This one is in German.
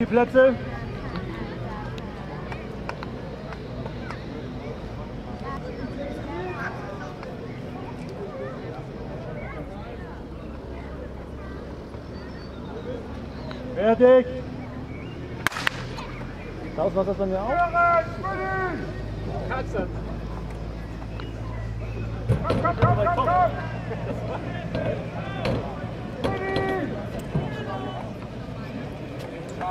Die Plätze. Fertig. Klaus, was ist das bei mir auch? Katze. Komm, komm, komm, komm, komm!